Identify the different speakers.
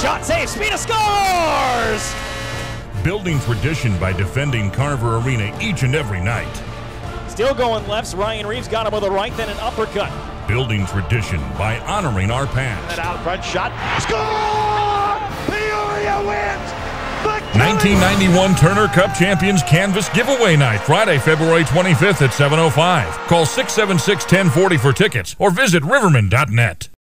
Speaker 1: Shot save. of scores!
Speaker 2: Building tradition by defending Carver Arena each and every night.
Speaker 1: Still going lefts. Ryan Reaves got him with a right, then an uppercut.
Speaker 2: Building tradition by honoring our past.
Speaker 3: That out front shot. Score! Peoria wins!
Speaker 2: 1991 Turner Cup Champions Canvas Giveaway Night, Friday, February 25th at 7.05. Call 676-1040 for tickets or visit rivermen.net.